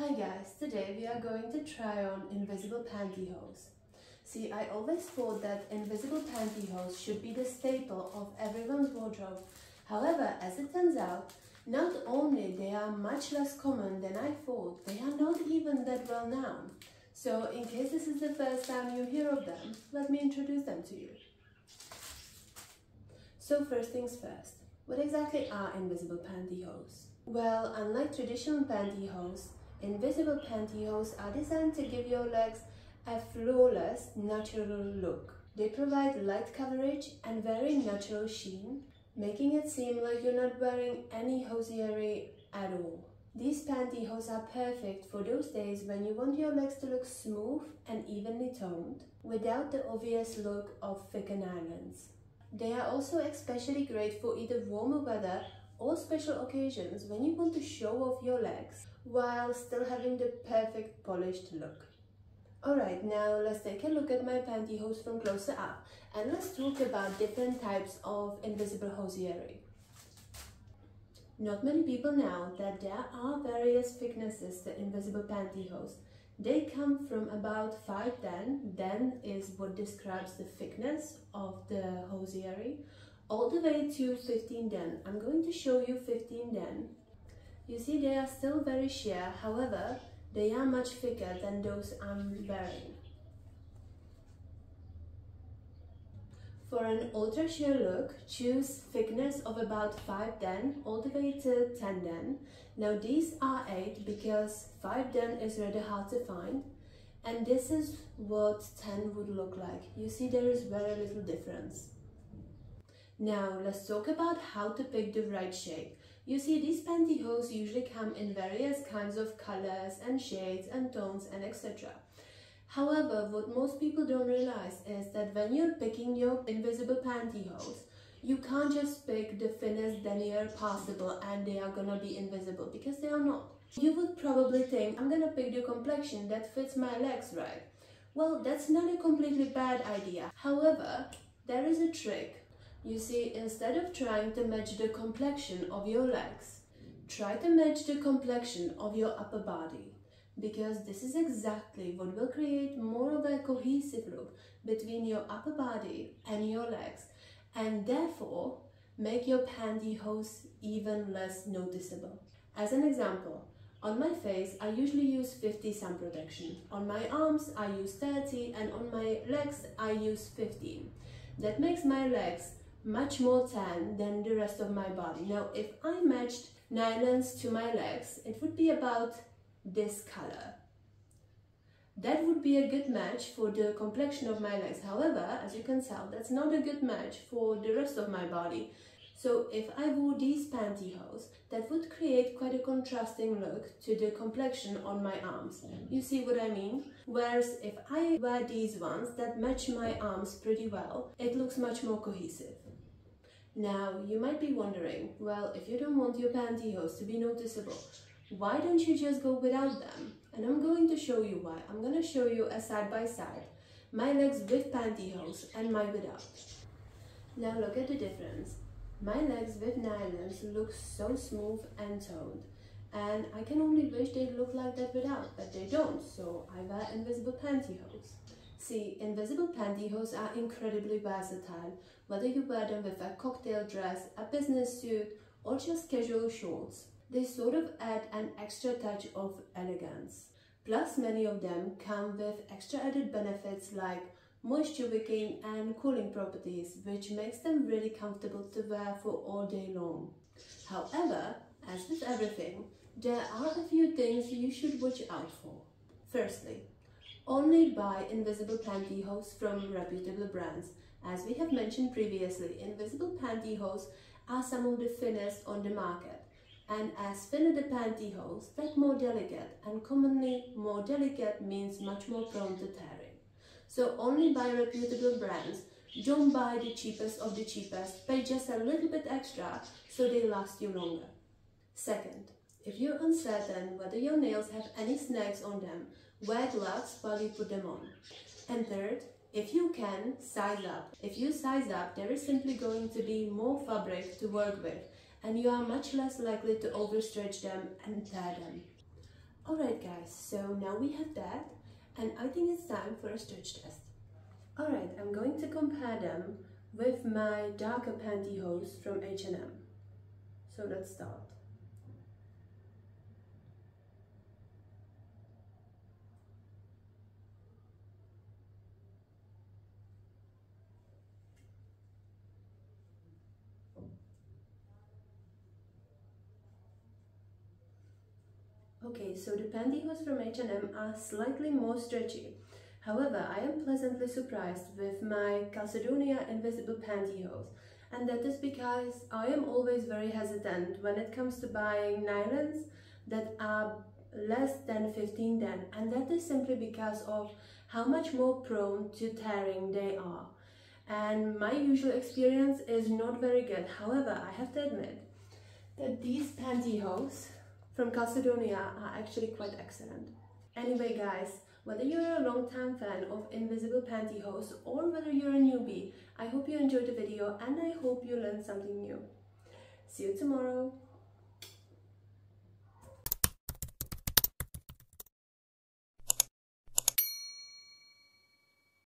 Hi guys, today we are going to try on invisible pantyhose. See, I always thought that invisible pantyhose should be the staple of everyone's wardrobe. However, as it turns out, not only they are much less common than I thought, they are not even that well known. So in case this is the first time you hear of them, let me introduce them to you. So first things first, what exactly are invisible pantyhose? Well, unlike traditional pantyhose, Invisible pantyhose are designed to give your legs a flawless, natural look. They provide light coverage and very natural sheen, making it seem like you're not wearing any hosiery at all. These pantyhose are perfect for those days when you want your legs to look smooth and evenly toned, without the obvious look of thickened nylons. They are also especially great for either warmer weather or special occasions when you want to show off your legs while still having the perfect polished look. Alright, now let's take a look at my pantyhose from closer up and let's talk about different types of invisible hosiery. Not many people know that there are various thicknesses to invisible pantyhose. They come from about 5 den, den is what describes the thickness of the hosiery, all the way to 15 den. I'm going to show you 15 den you see they are still very sheer, however, they are much thicker than those I'm wearing. For an ultra sheer look, choose thickness of about 5 den all the way to 10 den. Now these are 8 because 5 den is rather hard to find and this is what 10 would look like. You see there is very little difference. Now let's talk about how to pick the right shape. You see, these pantyhose usually come in various kinds of colors and shades and tones and etc. However, what most people don't realize is that when you're picking your invisible pantyhose, you can't just pick the thinnest denier possible and they are gonna be invisible because they are not. You would probably think, I'm gonna pick the complexion that fits my legs right. Well, that's not a completely bad idea. However, there is a trick you see, instead of trying to match the complexion of your legs, try to match the complexion of your upper body because this is exactly what will create more of a cohesive look between your upper body and your legs and therefore make your pantyhose even less noticeable. As an example, on my face, I usually use 50 sun protection. On my arms, I use 30 and on my legs, I use 15. That makes my legs much more tan than the rest of my body. Now, if I matched nylons to my legs, it would be about this color. That would be a good match for the complexion of my legs. However, as you can tell, that's not a good match for the rest of my body. So if I wore these pantyhose, that would create quite a contrasting look to the complexion on my arms. You see what I mean? Whereas if I wear these ones that match my arms pretty well, it looks much more cohesive. Now, you might be wondering, well, if you don't want your pantyhose to be noticeable, why don't you just go without them? And I'm going to show you why. I'm going to show you a side by side, my legs with pantyhose and my without. Now look at the difference. My legs with nylons look so smooth and toned and I can only wish they looked like that without, but they don't, so I wear invisible pantyhose. See, invisible pantyhose are incredibly versatile, whether you wear them with a cocktail dress, a business suit, or just casual shorts. They sort of add an extra touch of elegance. Plus, many of them come with extra added benefits like moisture wicking and cooling properties, which makes them really comfortable to wear for all day long. However, as with everything, there are a few things you should watch out for. Firstly, only buy invisible pantyhose from reputable brands. As we have mentioned previously, invisible pantyhose are some of the thinnest on the market. And as thinner the pantyhose, that more delicate, and commonly more delicate means much more prone to tearing. So only buy reputable brands. Don't buy the cheapest of the cheapest. Pay just a little bit extra so they last you longer. Second, if you're uncertain whether your nails have any snags on them, wear gloves while you put them on. And third, if you can, size up. If you size up, there is simply going to be more fabric to work with and you are much less likely to overstretch them and tear them. Alright, guys, so now we have that and I think it's time for a stretch test. Alright, I'm going to compare them with my darker pantyhose from H&M. So let's start. Okay, so the pantyhose from H&M are slightly more stretchy. However, I am pleasantly surprised with my Calzedonia Invisible Pantyhose. And that is because I am always very hesitant when it comes to buying nylons that are less than 15 den. And that is simply because of how much more prone to tearing they are. And my usual experience is not very good. However, I have to admit that these pantyhose from Calzedonia are actually quite excellent. Anyway guys, whether you're a long-time fan of Invisible Pantyhose or whether you're a newbie, I hope you enjoyed the video and I hope you learned something new. See you tomorrow!